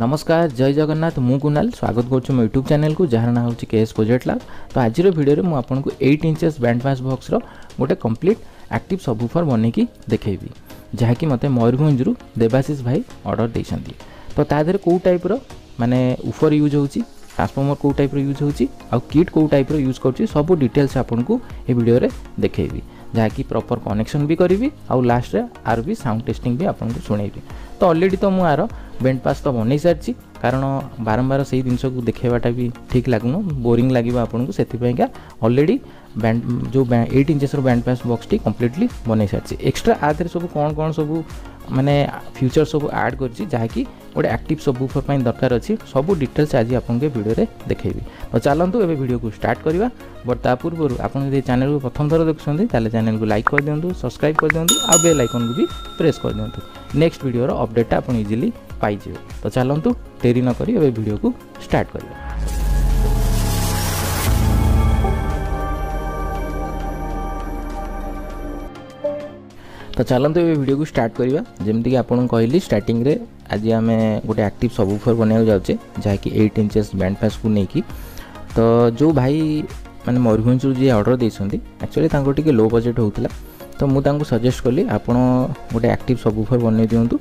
नमस्कार जय जगन्नाथ मुनाल स्वागत करुँ मो यूट्यूब चैनल को जहाँ ना हूँ के एस प्रोजेक्ट लाभ तो आज भिडियो मुझक एट इंचेस बैंडमास बक्स रोटे कम्प्लीट आक्ट सबुफर बनई देखेबी जहाँकि मत मयूरभंज रू देवाशिष भाई अर्डर देखते तो ताधर कौ टाइप रे उफर यूज हो ट्रांसफर्मर कौ टाइप यूज होट कौ टाइप यूज कर सब डिटेल्स आपको ये भिडियो देखे ଯାହାକି ପ୍ରପର୍ କନେକ୍ସନ୍ ବି କରିବି ଆଉ ଲାଷ୍ଟରେ ଆର ବି ସାଉଣ୍ଡ ଟେଷ୍ଟିଂ ବି ଆପଣଙ୍କୁ ଶୁଣେଇବି ତ ଅଲରେଡ଼ି ତ ମୁଁ ଆର ବେଣ୍ଡ ପାସ୍ ତ ବନେଇ ସାରିଛି କାରଣ ବାରମ୍ବାର ସେଇ ଜିନିଷକୁ ଦେଖାଇବାଟା ବି ଠିକ୍ ଲାଗୁନ ବୋରିଂ ଲାଗିବ ଆପଣଙ୍କୁ ସେଥିପାଇଁକା ଅଲରେଡ଼ି ବ୍ୟାଣ୍ଡ ଯେଉଁ ଏଇଟ୍ ଇଞ୍ଚେସ୍ର ବ୍ୟାଣ୍ଡ ପାସ୍ ବକ୍ସଟି କମ୍ପ୍ଲିଟଲି ବନେଇ ସାରିଛି ଏକ୍ସଟ୍ରା ଆଧରେ ସବୁ କ'ଣ କ'ଣ ସବୁ ମାନେ ଫ୍ୟୁଚର ସବୁ ଆଡ଼୍ କରିଛି ଯାହାକି ଗୋଟେ ଆକ୍ଟିଭ୍ ସବୁଫର୍ ପାଇଁ ଦରକାର ଅଛି ସବୁ ଡିଟେଲ୍ସ ଆଜି ଆପଣଙ୍କୁ ଏ ଭିଡ଼ିଓରେ ଦେଖେଇବି ତ ଚାଲନ୍ତୁ ଏବେ ଭିଡ଼ିଓକୁ ଷ୍ଟାର୍ଟ କରିବା ବଟ୍ ତା ପୂର୍ବରୁ ଆପଣ ଯଦି ଚ୍ୟାନେଲକୁ ପ୍ରଥମ ଥର ଦେଖୁଛନ୍ତି ତାହେଲେ ଚ୍ୟାନେଲକୁ ଲାଇକ୍ କରିଦିଅନ୍ତୁ ସବସ୍କ୍ରାଇବ୍ କରିଦିଅନ୍ତୁ ଆଉ ବେଲ୍ ଆଇକନ୍କୁ ବି ପ୍ରେସ୍ କରିଦିଅନ୍ତୁ ନେକ୍ସଟ ଭିଡ଼ିଓର ଅପଡ଼େଟ୍ଟା ଆପଣ ଇଜିଲି ପାଇଯିବେ ତ ଚାଲନ୍ତୁ ଡେରି ନ କରି ଏବେ ଭିଡ଼ିଓକୁ ଷ୍ଟାର୍ଟ କରିବା ତ ଚାଲନ୍ତୁ ଏବେ ଭିଡ଼ିଓକୁ ଷ୍ଟାର୍ଟ କରିବା ଯେମିତିକି ଆପଣଙ୍କୁ କହିଲି ଷ୍ଟାର୍ଟିଂରେ ଆଜି ଆମେ ଗୋଟେ ଆକ୍ଟିଭ୍ ସବୁ ଫୋର୍ ବନେଇବାକୁ ଯାଉଛେ ଯାହାକି ଏଇଟ୍ ଇଞ୍ଚେସ୍ ବ୍ୟାଣ୍ଡ ଫାସ୍କୁ ନେଇକି ତ ଯେଉଁ ଭାଇ ମାନେ ମୟୂରଭଞ୍ଜରୁ ଯିଏ ଅର୍ଡ଼ର ଦେଇଛନ୍ତି ଆକ୍ଚୁଆଲି ତାଙ୍କର ଟିକେ ଲୋ ବଜେଟ୍ ହେଉଥିଲା ତ ମୁଁ ତାଙ୍କୁ ସଜେଷ୍ଟ କଲି ଆପଣ ଗୋଟେ ଆକ୍ଟିଭ୍ ସବୁ ଫୋର୍ ବନେଇ ଦିଅନ୍ତୁ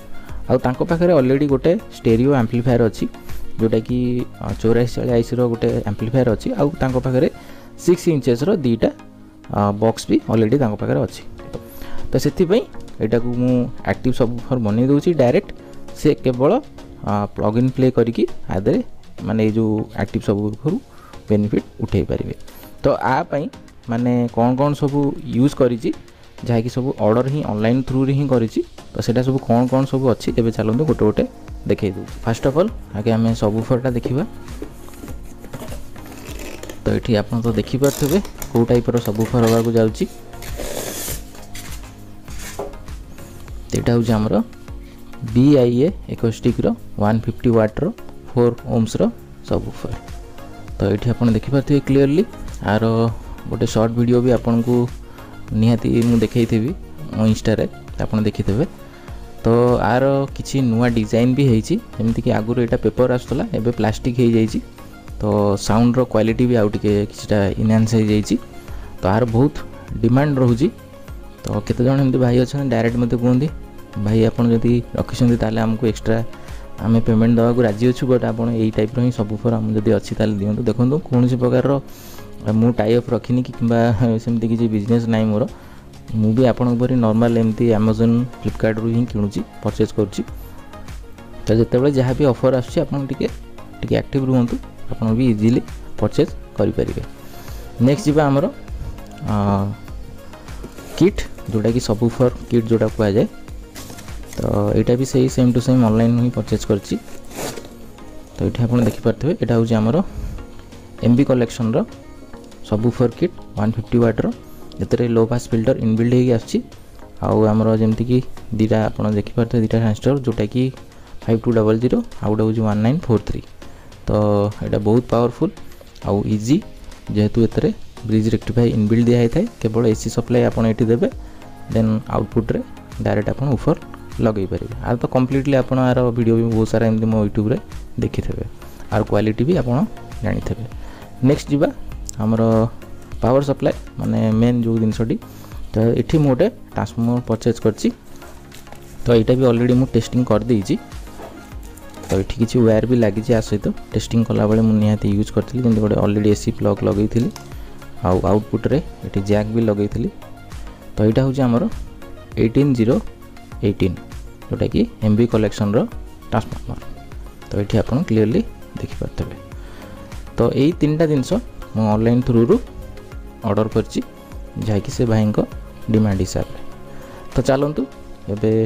ଆଉ ତାଙ୍କ ପାଖରେ ଅଲରେଡ଼ି ଗୋଟେ ଷ୍ଟେରିଓ ଆମ୍ପ୍ଲିଫାୟାର୍ ଅଛି ଯେଉଁଟାକି ଚଉରାଶି ଚାଳିଶର ଗୋଟେ ଆମ୍ପ୍ଲିଫାୟାର୍ ଅଛି ଆଉ ତାଙ୍କ ପାଖରେ ସିକ୍ସ ଇଞ୍ଚେସ୍ର ଦୁଇଟା ବକ୍ସ ବି ଅଲରେଡ଼ି ତାଙ୍କ ପାଖରେ ଅଛି तो से आक्टिव फर बन डायरेक्ट से केवल प्लग इन प्ले करी आदि मान ये आक्टिव सबर बेनिफिट उठे पारे तो आई मैंने कौन कौन सब यूज कर सब अर्डर ही अनलाइन थ्रु रे हिंसा सब कौन कौन सब अच्छी एवं चलते गोटे गोटे देख फास्ट अफ अल आगे आम सब फोरटा देखा तो ये आप देखिपे कौ टाइप सबुफर होगा जाऊँगी ଏଇଟା ହେଉଛି ଆମର ବି ଆଇ ଏ ଏକୋଇଶ ଷ୍ଟିକ୍ର ୱାନ୍ ଫିଫ୍ଟି ୱାଟ୍ର ଫୋର୍ ଓମ୍ସର ସବୁ ଫାଇଲ୍ ତ ଏଇଠି ଆପଣ ଦେଖିପାରୁଥିବେ କ୍ଲିଅରଲି ଆର ଗୋଟେ ସର୍ଟ ଭିଡ଼ିଓ ବି ଆପଣଙ୍କୁ ନିହାତି ମୁଁ ଦେଖେଇଥିବି ମୋ ଇନଷ୍ଟାରେ ଆପଣ ଦେଖିଥିବେ ତ ଆର କିଛି ନୂଆ ଡିଜାଇନ୍ ବି ହେଇଛି ଯେମିତିକି ଆଗରୁ ଏଇଟା ପେପର୍ ଆସୁଥିଲା ଏବେ ପ୍ଲାଷ୍ଟିକ୍ ହେଇଯାଇଛି ତ ସାଉଣ୍ଡର କ୍ୱାଲିଟି ବି ଆଉ ଟିକେ କିଛିଟା ଇନହାନ୍ସ ହେଇଯାଇଛି ତ ଆର ବହୁତ ଡିମାଣ୍ଡ ରହୁଛି ତ କେତେଜଣ ଏମିତି ଭାଇ ଅଛନ୍ତି ଡାଇରେକ୍ଟ ମୋତେ କୁହନ୍ତି ଭାଇ ଆପଣ ଯଦି ରଖିଛନ୍ତି ତାହେଲେ ଆମକୁ ଏକ୍ସଟ୍ରା ଆମେ ପେମେଣ୍ଟ ଦେବାକୁ ରାଜି ଅଛୁ ବଟ୍ ଆପଣ ଏଇ ଟାଇପ୍ର ହିଁ ସବୁ ଫର୍ମ ଯଦି ଅଛି ତାହେଲେ ଦିଅନ୍ତୁ ଦେଖନ୍ତୁ କୌଣସି ପ୍ରକାରର ମୁଁ ଟାଇଅପ୍ ରଖିନି କି କିମ୍ବା ସେମିତି କିଛି ବିଜନେସ୍ ନାହିଁ ମୋର ମୁଁ ବି ଆପଣଙ୍କ ପରି ନର୍ମାଲ୍ ଏମିତି ଆମାଜନ୍ ଫ୍ଲିପକାର୍ଟରୁ ହିଁ କିଣୁଛି ପରଚେଜ୍ କରୁଛି ତ ଯେତେବେଳେ ଯାହା ବି ଅଫର୍ ଆସୁଛି ଆପଣ ଟିକେ ଟିକେ ଆକ୍ଟିଭ୍ ରୁହନ୍ତୁ ଆପଣ ବି ଇଜିଲି ପରଚେଜ୍ କରିପାରିବେ ନେକ୍ସଟ୍ ଯିବା ଆମର କିଟ୍ ଯେଉଁଟାକି ସବୁଫର୍ କିଟ୍ ଯେଉଁଟା କୁହାଯାଏ ତ ଏଇଟା ବି ସେଇ ସେମ୍ ଟୁ ସେମ୍ ଅନଲାଇନ୍ରୁ ହିଁ ପରଚେଜ୍ କରିଛି ତ ଏଇଠି ଆପଣ ଦେଖିପାରୁଥିବେ ଏଇଟା ହେଉଛି ଆମର ଏମ୍ ବି କଲେକ୍ସନ୍ର ସବୁ ଫୋର୍ କିଟ୍ ୱାନ୍ ଫିଫ୍ଟି ୱାଟ୍ର ଯେଥିରେ ଲୋ ପାସ୍ ଫିଲ୍ଟର ଇନବିଲ୍ଡ ହେଇକି ଆସୁଛି ଆଉ ଆମର ଯେମିତିକି ଦୁଇଟା ଆପଣ ଦେଖିପାରୁଥିବେ ଦୁଇଟା ଟ୍ରାନ୍ସଷ୍ଟର୍ ଯେଉଁଟାକି ଫାଇଭ୍ ଟୁ ଡବଲ୍ ଜିରୋ ଆଉ ଗୋଟେ ହେଉଛି ୱାନ୍ ନାଇନ୍ ଫୋର୍ ଥ୍ରୀ ତ ଏଇଟା ବହୁତ ପାୱାରଫୁଲ୍ ଆଉ ଇଜି ଯେହେତୁ ଏଥିରେ ବ୍ରିଜ୍ ରେକ୍ଟିଫାଇ ଇନବିଲ୍ଡ ଦିଆହେଇଥାଏ କେବଳ ଏସି ସପ୍ଲାଏ ଆପଣ ଏଠି ଦେବେ ଦେନ୍ ଆଉଟପୁଟ୍ରେ ଡାଇରେକ୍ଟ ଆପଣ ଓଫର ଲଗାଇ ପାରିବେ ଆଉ ତ କମ୍ପ୍ଲିଟଲି ଆପଣ ଆର ଭିଡ଼ିଓ ବି ବହୁତ ସାରା ଏମିତି ମୋ ୟୁଟ୍ୟୁବରେ ଦେଖିଥିବେ ଆଉ କ୍ୱାଲିଟି ବି ଆପଣ ଜାଣିଥିବେ ନେକ୍ସଟ ଯିବା ଆମର ପାୱାର ସପ୍ଲାଏ ମାନେ ମେନ୍ ଯେଉଁ ଜିନିଷଟି ତ ଏଠି ମୁଁ ଗୋଟେ ଟ୍ରାନ୍ସଫର୍ମର ପରଚେଜ୍ କରିଛି ତ ଏଇଟା ବି ଅଲରେଡ଼ି ମୁଁ ଟେଷ୍ଟିଂ କରିଦେଇଛି ତ ଏଠି କିଛି ୱାୟାର୍ ବି ଲାଗିଛି ଆ ସହିତ ଟେଷ୍ଟିଂ କଲାବେଳେ ମୁଁ ନିହାତି ୟୁଜ୍ କରିଥିଲି ଯେମିତି ଗୋଟେ ଅଲରେଡ଼ି ଏସି ପ୍ଲଗ୍ ଲଗାଇଥିଲି ଆଉ ଆଉଟପୁଟ୍ରେ ଏଠି ଜ୍ୟାକ୍ ବି ଲଗାଇଥିଲି तो यहाँ हूँ आमर एटीन जीरो एटीन जोटा कि एम वि कलेक्शन रफर तो ये आप क्लीअरली देखिपे तो यही तीन टा जिनस मुझन थ्रु रु अर्डर कर भाई डिमांड हिसाब से तो चलतु एवं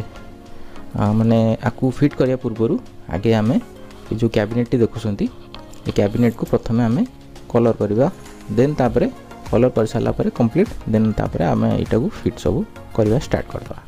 मैंने आपको फिट करने पूर्व आगे आम जो कैबिनेट टी देखुंट को प्रथम आम कलर करवा देन तापरे କଲର୍ କରିସାରିଲା ପରେ କମ୍ପ୍ଲିଟ୍ ଦେନ୍ ତାପରେ ଆମେ ଏଇଟାକୁ ଫିଟ୍ ସବୁ କରିବା ଷ୍ଟାର୍ଟ କରିଦେବା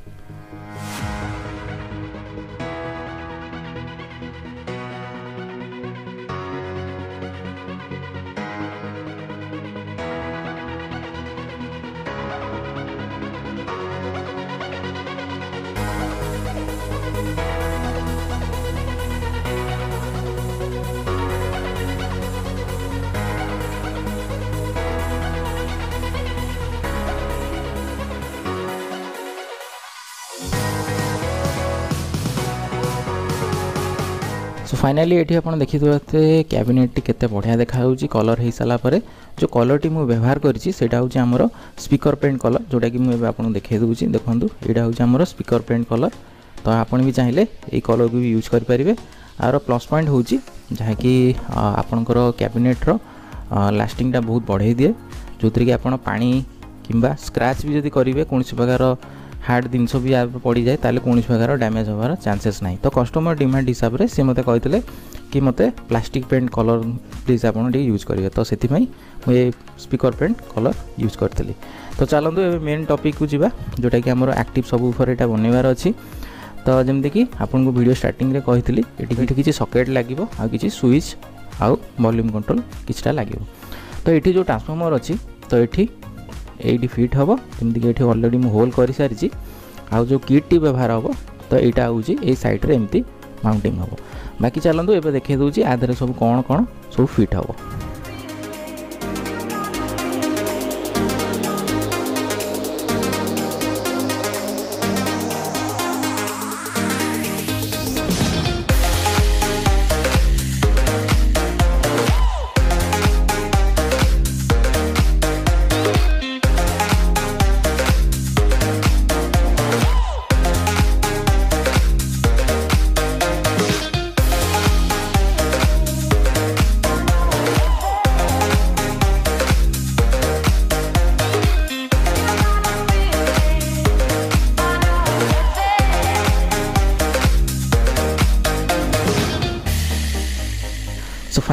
ସୋ ଫାଇନାଲି ଏଠି ଆପଣ ଦେଖିଥିବେ କ୍ୟାବିନେଟ୍ଟି କେତେ ବଢ଼ିଆ ଦେଖାଯାଉଛି କଲର୍ ହୋଇସାରିଲା ପରେ ଯେଉଁ କଲର୍ଟି ମୁଁ ବ୍ୟବହାର କରିଛି ସେଇଟା ହେଉଛି ଆମର ସ୍ପିକର୍ ପେଣ୍ଟ କଲର୍ ଯେଉଁଟାକି ମୁଁ ଏବେ ଆପଣଙ୍କୁ ଦେଖାଇ ଦେଉଛି ଦେଖନ୍ତୁ ଏଇଟା ହେଉଛି ଆମର ସ୍ପିକର୍ ପେଣ୍ଟ କଲର୍ ତ ଆପଣ ବି ଚାହିଁଲେ ଏଇ କଲର୍କୁ ବି ୟୁଜ୍ କରିପାରିବେ ଆର ପ୍ଲସ୍ ପଏଣ୍ଟ ହେଉଛି ଯାହାକି ଆପଣଙ୍କର କ୍ୟାବିନେଟ୍ର ଲାଷ୍ଟିଂଟା ବହୁତ ବଢ଼େଇ ଦିଏ ଯେଉଁଥିରେକି ଆପଣ ପାଣି କିମ୍ବା ସ୍କ୍ରାଚ୍ ବି ଯଦି କରିବେ କୌଣସି ପ୍ରକାର ହାର୍ଡ଼ ଜିନିଷ ବି ପଡ଼ିଯାଏ ତାହେଲେ କୌଣସି ପ୍ରକାର ଡ୍ୟାମେଜ୍ ହେବାର ଚାନ୍ସେସ୍ ନାହିଁ ତ କଷ୍ଟମର୍ ଡିମାଣ୍ଡ ହିସାବରେ ସେ ମୋତେ କହିଥିଲେ କି ମୋତେ ପ୍ଲାଷ୍ଟିକ୍ ପେଣ୍ଟ କଲର୍ ପ୍ଲିଜ୍ ଆପଣ ଟିକେ ୟୁଜ୍ କରିବେ ତ ସେଥିପାଇଁ ମୁଁ ଏ ସ୍ପିକର୍ ପେଣ୍ଟ କଲର୍ ୟୁଜ୍ କରିଥିଲି ତ ଚାଲନ୍ତୁ ଏବେ ମେନ୍ ଟପିକ୍କୁ ଯିବା ଯେଉଁଟାକି ଆମର ଆକ୍ଟିଭ୍ ସବୁ ଉପରେ ଏଇଟା ବନେଇବାର ଅଛି ତ ଯେମିତିକି ଆପଣଙ୍କୁ ଭିଡ଼ିଓ ଷ୍ଟାର୍ଟିଂରେ କହିଥିଲି ଏଠି ଏଠି କିଛି ସକେଟ୍ ଲାଗିବ ଆଉ କିଛି ସୁଇଚ୍ ଆଉ ଭଲ୍ୟୁମ୍ କଣ୍ଟ୍ରୋଲ୍ କିଛିଟା ଲାଗିବ ତ ଏଠି ଯେଉଁ ଟ୍ରାନ୍ସଫର୍ମର୍ ଅଛି ତ ଏଠି এইটি ফিট হব যেমিতিকি এটি অলরেডি ମୁଁ ହୋଲ୍ କରିସାରିଛି ଆଉ ଯେଉଁ କିଟ୍ଟି ବ୍ୟବହାର ହେବ ତ ଏଇଟା ହେଉଛି ଏଇ ସାଇଡ଼୍ରେ ଏମିତି ମାଉଣ୍ଟିଂ ହେବ ବାକି ଚାଲନ୍ତୁ ଏବେ ଦେଖାଇ ଦେଉଛି ଆ ଦେହରେ ସବୁ କ'ଣ କ'ଣ ସବୁ ଫିଟ୍ ହେବ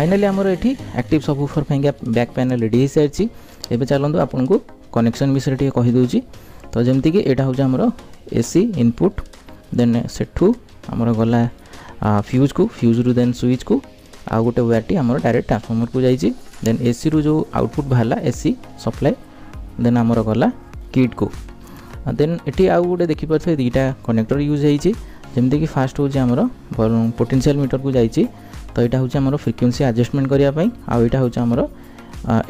फाइनाली आमर ये आक्ट सब उफर फैंक बैक पैनल रेडी सारी एवं चलत आपको कनेक्शन विषय टे दूँ तो जमीक यहाँ हूँ आम एसी इनपुट देन आमर गला फ्यूज को फ्यूज रु दे स्विच को आ गए वेयर टी आम डायरेक्ट ट्रांसफर्मर को जाइए देन एसी रु जो आउटपुट बाहर एसी सप्लाई देन आमर गला किट को देन ये आउ गए देखिपर थे दुटा कनेक्टर यूज होती फास्ट हूँ आम पोटेनसीआल मीटर को जाइए তো এটা হচ্ছে আমার ফ্রিকুয়েন্সি আডজস্টমেন্ট করা আউ এটা হচ্ছে আমার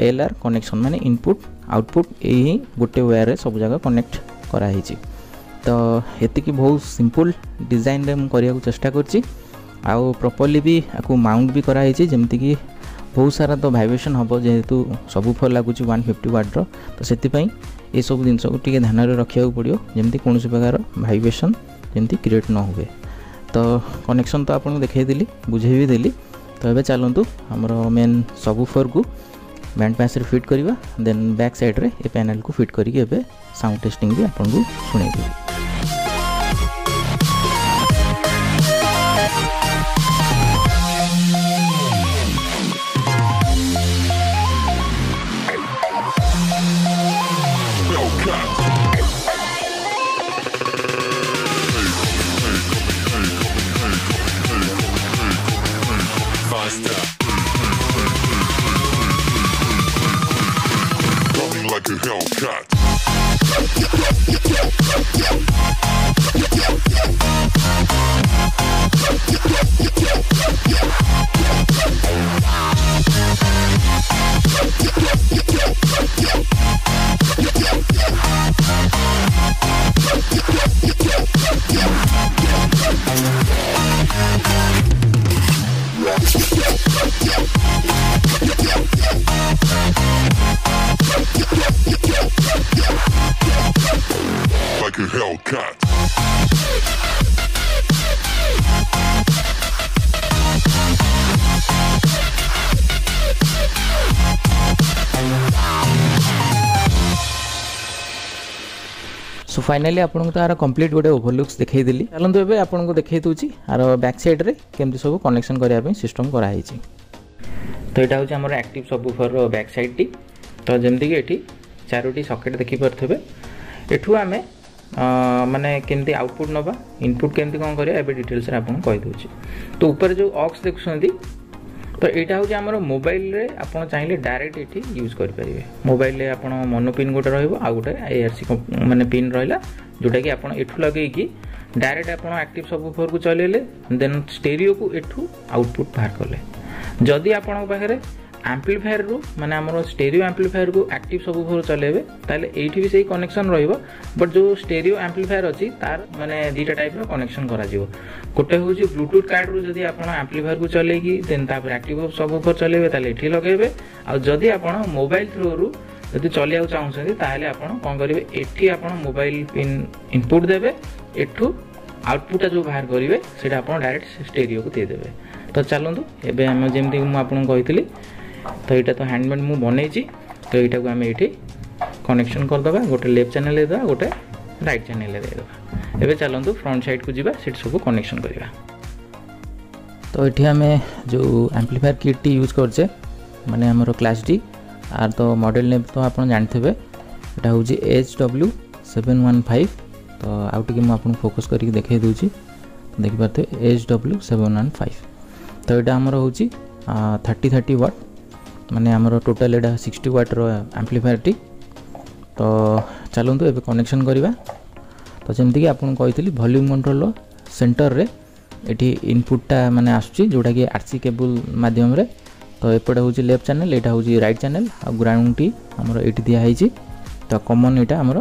এল আর কনেকশন মানে ইনপুট আউটপুট এই গোটে ওয়ারে সব জায়গা কনেক্ট করা হয়েছে তো এতিকি বহু সিম্পল ডিজাইনরে মু করা চেষ্টা করছি আউ প্রপরলি বি আকু মাউন্ট বি করা হয়েছে যেমিতিকি বহু সারা তো ভাইব্রেসন হব যেহেতু সবু ফোর লাগুছি ওয়ান ফিফটি ওয়াটর তো সেপাই এসব জিনিসকে টিকি ধ্যানরে রাখা পড়ব যেমি কোণী প্রকার ভাইব্রেসন যেমি ক্রিয়েট ন হুয়ে तो कनेक्शन तो आपको देखेदेली बुझे भी दे तो ये चलतु आमर मेन फोर को बैंड पैंस फिट करवा देन बैक सैड्रे रे ये पैनल को फिट करके साउंड टेस्टिंग भी आपको शुणे ফাইনালি ଆପଣଙ୍କୁ ତ ଆର କମ୍ପ୍ଲିଟ୍ ଗୋଟେ ଓଭରଲୁକ୍ସ ଦେଖାଇଦେଲି ଚାଲନ୍ତୁ ଏବେ ଆପଣଙ୍କୁ ଦେଖାଇ ଦେଉଛି ଆର ବ୍ୟାକ୍ ସାଇଡ଼୍ରେ କେମିତି ସବୁ କନେକ୍ସନ୍ କରିବା ପାଇଁ ସିଷ୍ଟମ୍ କରାହେଇଛି ତ ଏଇଟା ହେଉଛି ଆମର ଆକ୍ଟିଭ୍ ସବୁଫର୍ର ବ୍ୟାକ୍ ସାଇଡ଼୍ଟି ତ ଯେମିତିକି ଏଠି ଚାରୋଟି ସକେଟ୍ ଦେଖିପାରୁଥିବେ ଏଠୁ ଆମେ ମାନେ କେମିତି ଆଉଟପୁଟ୍ ନେବା ଇନପୁଟ୍ କେମିତି କ'ଣ କରିବା ଏବେ ଡିଟେଲ୍ସରେ ଆପଣଙ୍କୁ କହିଦେଉଛି ତ ଉପରେ ଯେଉଁ ଅକ୍ସ ଦେଖୁଛନ୍ତି ତ ଏଇଟା ହେଉଛି ଆମର ମୋବାଇଲରେ ଆପଣ ଚାହିଁଲେ ଡାଇରେକ୍ଟ ଏଠି ୟୁଜ୍ କରିପାରିବେ ମୋବାଇଲରେ ଆପଣ ମନୋ ପିନ୍ ଗୋଟେ ରହିବ ଆଉ ଗୋଟେ ଆଇଆର୍ସି ମାନେ ପିନ୍ ରହିଲା ଯେଉଁଟାକି ଆପଣ ଏଠୁ ଲଗେଇକି ଡାଇରେକ୍ଟ ଆପଣ ଆକ୍ଟିଭ୍ ସବୁ ଫୋର୍କୁ ଚଲେଇଲେ ଦେନ୍ ଷ୍ଟେରିଓକୁ ଏଠୁ ଆଉଟପୁଟ୍ ବାହାର କଲେ ଯଦି ଆପଣଙ୍କ ପାଖରେ ଆମ୍ପ୍ଲିଫାୟରରୁ ମାନେ ଆମର ଷ୍ଟେରିଓ ଆମ୍ପ୍ଲିଫାୟରକୁ ଆକ୍ଟିଭ୍ ସବୁ ଘରୁ ଚଲେଇବେ ତାହେଲେ ଏଇଠି ବି ସେଇ କନେକ୍ସନ୍ ରହିବ ବଟ୍ ଯେଉଁ ଷ୍ଟେରିଓ ଆମ୍ପ୍ଲିଫାୟର ଅଛି ତାର ମାନେ ଦୁଇଟା ଟାଇପ୍ର କନେକ୍ସନ୍ କରାଯିବ ଗୋଟେ ହେଉଛି ବ୍ଲୁଟୁଥ୍ କାର୍ଡ଼ରୁ ଯଦି ଆପଣ ଆମ୍ପ୍ଲିଫାୟରକୁ ଚଲେଇକି ଦେନ୍ ତାପରେ ଆକ୍ଟିଭ୍ ସବୁ ଘର ଚଲେଇବେ ତାହେଲେ ଏଠି ଲଗେଇବେ ଆଉ ଯଦି ଆପଣ ମୋବାଇଲ୍ ଥ୍ରୋରୁ ଯଦି ଚଲେଇବାକୁ ଚାହୁଁଛନ୍ତି ତାହେଲେ ଆପଣ କ'ଣ କରିବେ ଏଠି ଆପଣ ମୋବାଇଲ୍ ପିନ୍ ଇନପୁଟ୍ ଦେବେ ଏଠୁ ଆଉଟପୁଟ୍ଟା ଯେଉଁ ବାହାର କରିବେ ସେଇଟା ଆପଣ ଡାଇରେକ୍ଟ ଷ୍ଟେରିଓକୁ ଦେଇଦେବେ ତ ଚାଲନ୍ତୁ ଏବେ ଆମେ ଯେମିତିକି ମୁଁ ଆପଣଙ୍କୁ କହିଥିଲି তো এইটা তো হ্যান্ডমেড মু বনেইছি তো এইটাকে আমি এটি কনেকশন করদেবা গোটে লেফট চ্যানেলে দেবা গোটে রাইট চ্যানেলে দেবা এবে চলতু ফ্রন্ট সাইডকু যা সেটি সব কনেকশন করা তো এটি আমি যে আম্প্লিফায়ার কিটটি ইউজ করছে মানে আমার ক্লাস ডি আর তো মডেল নেম তো আপনার জাঁথিবে এটা হচ্ছে H W seven one five তো আউ টিকে মু আপনার ফোকস করি দেখাই দেছি দেখিপারে H W seven one five তো এটা আমার হচ্ছে থার্টি থার্টি ওয়াট মানে আমার টোটাল এটা সিক্সটি ওয়াটর আম্প্লিফায়ারটি তো ଚାଲନ୍ତୁ ଏବେ କନେକ୍ସନ୍ କରିବା ତ ଯେମିତିକି ଆପଣଙ୍କୁ କହିଥିଲି ଭଲ୍ୟୁମ୍ କଣ୍ଟ୍ରୋଲ୍ର ସେଣ୍ଟରରେ ଏଠି ଇନପୁଟ୍ଟା ମାନେ ଆସୁଛି ଯେଉଁଟାକି ଆର୍ ସି କେବୁଲ୍ ମାଧ୍ୟମରେ ତ ଏପଟେ ହେଉଛି ଲେଫ୍ଟ ଚ୍ୟାନେଲ୍ ଏଇଟା ହେଉଛି ରାଇଟ୍ ଚ୍ୟାନେଲ୍ ଆଉ ଗ୍ରାଉଣ୍ଡଟି ଆମର ଏଇଠି ଦିଆହେଇଛି ତ କମନ୍ ଏଇଟା ଆମର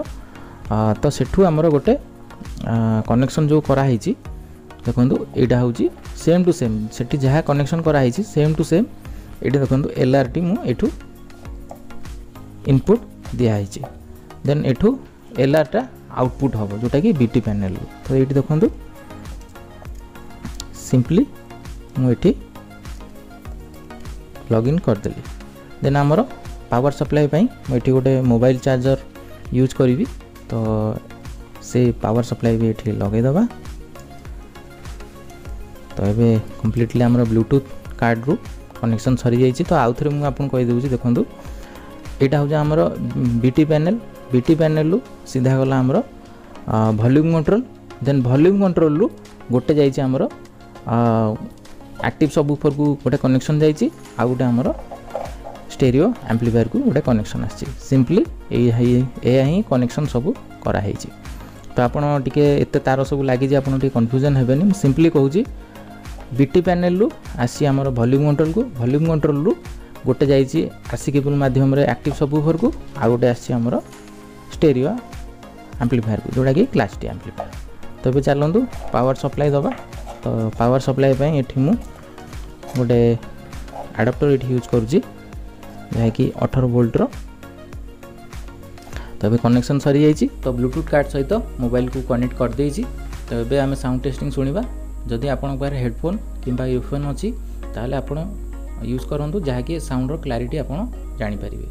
ତ ସେଠୁ ଆମର ଗୋଟେ କନେକ୍ସନ୍ ଯେଉଁ କରାହେଇଛି ଦେଖନ୍ତୁ ଏଇଟା ହେଉଛି ସେମ୍ ଟୁ ସେମ୍ ସେଠି ଯାହା କନେକ୍ସନ୍ କରାହେଇଛି ସେମ୍ ଟୁ ସେମ୍ ଏଇଠି ଦେଖନ୍ତୁ ଏଲ୍ ଆର୍ ଟି ମୁଁ ଏଠୁ ଇନପୁଟ୍ ଦିଆହେଇଛି ଦେନ୍ ଏଠୁ ଏଲ୍ ଆର୍ଟା ଆଉଟପୁଟ୍ ହେବ ଯେଉଁଟାକି ବି ଟି ପ୍ୟାନେଲ୍ରୁ ତ ଏଇଠି ଦେଖନ୍ତୁ ସିମ୍ପଲି ମୁଁ ଏଠି ଲଗ୍ଇନ୍ କରିଦେଲି ଦେନ୍ ଆମର ପାୱାର ସପ୍ଲାଏ ପାଇଁ ମୁଁ ଏଠି ଗୋଟେ ମୋବାଇଲ ଚାର୍ଜର ୟୁଜ୍ କରିବି ତ ସେ ପାୱାର ସପ୍ଲାଏ ବି ଏଠି ଲଗାଇଦେବା ତ ଏବେ କମ୍ପ୍ଲିଟଲି ଆମର ବ୍ଲୁଟୁଥ୍ କାର୍ଡ଼ରୁ କନେକ୍ସନ୍ ସରିଯାଇଛି ତ ଆଉଥରେ ମୁଁ ଆପଣଙ୍କୁ କହିଦେଉଛି ଦେଖନ୍ତୁ ଏଇଟା ହେଉଛି ଆମର ବିଟି ପ୍ୟାନେଲ୍ ବିଟି ପ୍ୟାନେଲ୍ରୁ ସିଧା ଗଲା ଆମର ଭଲ୍ୟୁମ୍ କଣ୍ଟ୍ରୋଲ୍ ଦେନ୍ ଭଲ୍ୟୁମ୍ କଣ୍ଟ୍ରୋଲ୍ରୁ ଗୋଟେ ଯାଇଛି ଆମର ଆକ୍ଟିଭ୍ ସବ୍ ଉପରକୁ ଗୋଟେ କନେକ୍ସନ୍ ଯାଇଛି ଆଉ ଗୋଟେ ଆମର ଷ୍ଟେରିଓ ଆମ୍ପ୍ଲିଫାୟରକୁ ଗୋଟେ କନେକ୍ସନ୍ ଆସିଛି ସିମ୍ପଲି ଏଇ ଏହା ହିଁ କନେକ୍ସନ୍ ସବୁ କରାହେଇଛି ତ ଆପଣ ଟିକେ ଏତେ ତାର ସବୁ ଲାଗିଛି ଆପଣ ଟିକେ କନଫ୍ୟୁଜନ୍ ହେବେନି ମୁଁ ସିମ୍ପଲି କହୁଛି ବିଟି ପ୍ୟାନେଲରୁ ଆସି ଆମର ଭଲ୍ୟୁମ୍ କଣ୍ଟ୍ରୋଲକୁ ଭଲ୍ୟୁମ୍ କଣ୍ଟ୍ରୋଲରୁ ଗୋଟେ ଯାଇଛି ଆସି କେବୁଲ୍ ମାଧ୍ୟମରେ ଆକ୍ଟିଭ୍ ସବୁ ଉପରକୁ ଆଉ ଗୋଟେ ଆସିଛି ଆମର ଷ୍ଟେରିଓ ଆମ୍ପ୍ଲିଫାୟରକୁ ଯେଉଁଟାକି କ୍ଲାସ୍ ଟି ଆମ୍ପ୍ଲିଫାୟର ତ ଏବେ ଚାଲନ୍ତୁ ପାୱାର ସପ୍ଲାଏ ଦେବା ତ ପାୱାର ସପ୍ଲାଏ ପାଇଁ ଏଠି ମୁଁ ଗୋଟେ ଆଡ଼ପ୍ଟର ଏଠି ୟୁଜ୍ କରୁଛି ଯାହାକି ଅଠର ଭୋଲ୍ଟର ତ ଏବେ କନେକ୍ସନ୍ ସରିଯାଇଛି ତ ବ୍ଲୁଟୁଥ୍ କାର୍ଡ଼ ସହିତ ମୋବାଇଲକୁ କନେକ୍ଟ କରିଦେଇଛି ତ ଏବେ ଆମେ ସାଉଣ୍ଡ ଟେଷ୍ଟିଂ ଶୁଣିବା ଯଦି ଆପଣଙ୍କ ପାଖରେ ହେଡ଼ଫୋନ୍ କିମ୍ବା ଇୟରଫୋନ୍ ଅଛି ତାହେଲେ ଆପଣ ୟୁଜ୍ କରନ୍ତୁ ଯାହାକି ସାଉଣ୍ଡର କ୍ଲାରିଟି ଆପଣ ଜାଣିପାରିବେ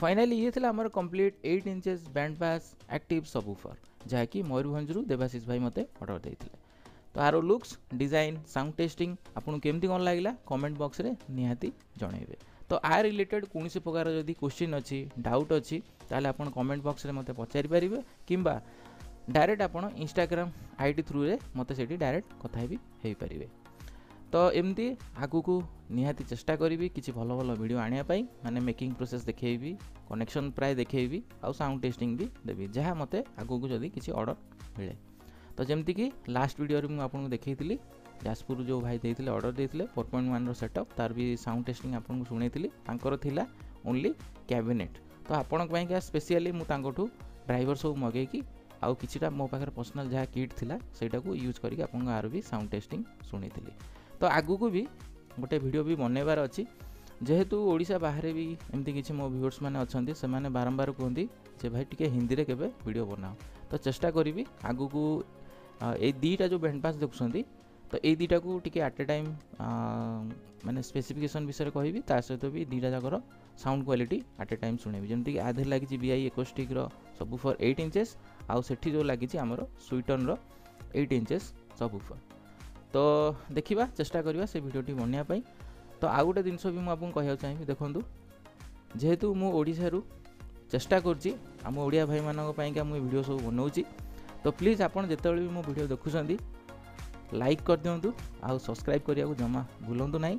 ফাইনালি फाइनाली ये था आम complete eight inches band pass active যা কি मयूरभंजर দেবাশিষ ভাই মতো अर्डर দিয়ে তো আর লুকস ডিজাইন সাউন্ড টেস্টিং আপনার কেমতি কম লাগলা কমেন্ট বক্সরে নিহতি জনাইবে তো আ রিলেটেড কৌশি প্রকার যদি কোশ্চিন অছি ডাউট অছি আপনার কমেন্ট বক্সরে মতো পচারি পারিবে কিংবা ডাইরেক্ট আপনার ইনস্টাগ্রাম আইডি থ্রুরে মতো সেটি ডাইরেক্ট কথা হয়ে পারিবে तो एमती आगुक निहाती चेषा करी कि भल भल भिड आने मैंने मेकिंग प्रोसेस देखेबी कनेक्शन प्राय देखेबी आउंड टेस्टिंग भी देवी जहाँ मत आगुक जदि किसी अर्डर मिले तो जमीक लास्ट भिडर मुझे आप देखी जाजपुर जो भाई देते अर्डर देते फोर पॉइंट वन रेटअप तार भी साउंड टेस्टिंग आपको शुणी थी ओनली कैबिनेट तो आपण स्पेसियाली मुझु ड्राइवर सब मगे आउ किटा मो पाखे पर्सनाल जहाँ किट थी सहीटा यूज करके आर भी साउंड टेस्टिंग शुणी थी ତ ଆଗକୁ ବି ଗୋଟେ ଭିଡ଼ିଓ ବି ବନେଇବାର ଅଛି ଯେହେତୁ ଓଡ଼ିଶା ବାହାରେ ବି ଏମିତି କିଛି ମୋ ଭିଉର୍ସମାନେ ଅଛନ୍ତି ସେମାନେ ବାରମ୍ବାର କୁହନ୍ତି ଯେ ଭାଇ ଟିକେ ହିନ୍ଦୀରେ କେବେ ଭିଡ଼ିଓ ବନାଅ ତ ଚେଷ୍ଟା କରିବି ଆଗକୁ ଏଇ ଦୁଇଟା ଯେଉଁ ବ୍ୟାଣ୍ଡ ପାସ୍ ଦେଖୁଛନ୍ତି ତ ଏଇ ଦୁଇଟାକୁ ଟିକେ ଆଟ୍ ଏ ଟାଇମ୍ ମାନେ ସ୍ପେସିଫିକେସନ୍ ବିଷୟରେ କହିବି ତା ସହିତ ବି ଦୁଇଟା ଯାକର sound quality at a time ଶୁଣେଇବି ଯେମିତିକି ଆଧେରେ ଲାଗିଛି ବି ଆଇ ଏକୋଷ୍ଟିକ୍ର ସବୁ ଫର୍ ଏଇଟ୍ ଇଞ୍ଚେସ୍ ଆଉ ସେଠି ଯେଉଁ ଲାଗିଛି ଆମର ସୁଇଟନ୍ର ଏଇଟ୍ ଇଞ୍ଚେସ୍ ସବୁ ଫର୍ তো ଦେଖିବା ଚେଷ୍ଟା କରିବା ସେ ଭିଡ଼ିଓଟି ବନେଇବା ପାଇଁ ତ ଆଉ ଗୋଟେ ଜିନିଷ ବି ମୁଁ ଆପଣଙ୍କୁ କହିବାକୁ ଚାହିଁବି ଦେଖନ୍ତୁ ଯେହେତୁ ମୁଁ ଓଡ଼ିଶାରୁ ଚେଷ୍ଟା କରୁଛି ଆମ ଓଡ଼ିଆ ଭାଇମାନଙ୍କ ପାଇଁକା ମୁଁ ଏ ଭିଡ଼ିଓ ସବୁ ବନାଉଛି ତ ପ୍ଲିଜ୍ ଆପଣ ଯେତେବେଳେ ବି ମୋ ଭିଡ଼ିଓ ଦେଖୁଛନ୍ତି ଲାଇକ୍ କରିଦିଅନ୍ତୁ ଆଉ ସବସ୍କ୍ରାଇବ୍ କରିବାକୁ ଜମା ଭୁଲନ୍ତୁ ନାହିଁ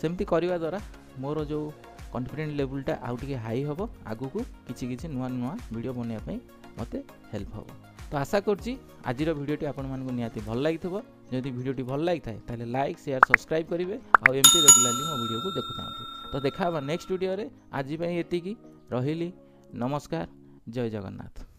ସେମିତି କରିବା ଦ୍ୱାରା ମୋର ଯେଉଁ କନଫିଡେଣ୍ଟ ଲେଭେଲଟା ଆଉ ଟିକେ ହାଇ ହେବ ଆଗକୁ କିଛି କିଛି ନୂଆ ନୂଆ ଭିଡ଼ିଓ ବନେଇବା ପାଇଁ ମୋତେ ହେଲ୍ପ ହେବ ତ ଆଶା କରୁଛି ଆଜିର ଭିଡ଼ିଓଟି ଆପଣମାନଙ୍କୁ ନିହାତି ଭଲ ଲାଗିଥିବ ଯଦି ଭିଡ଼ିଓଟି ଭଲ ଲାଗିଥାଏ ତାହେଲେ ଲାଇକ୍ ସେୟାର ସବସ୍କ୍ରାଇବ୍ କରିବେ ଆଉ ଏମିତି ରେଗୁଲାରଲି ମୋ ଭିଡ଼ିଓକୁ ଦେଖୁଥାନ୍ତୁ ତ ଦେଖା ହେବା ନେକ୍ସଟ ଭିଡ଼ିଓରେ ଆଜି ପାଇଁ ଏତିକି ରହିଲି ନମସ୍କାର ଜୟ ଜଗନ୍ନାଥ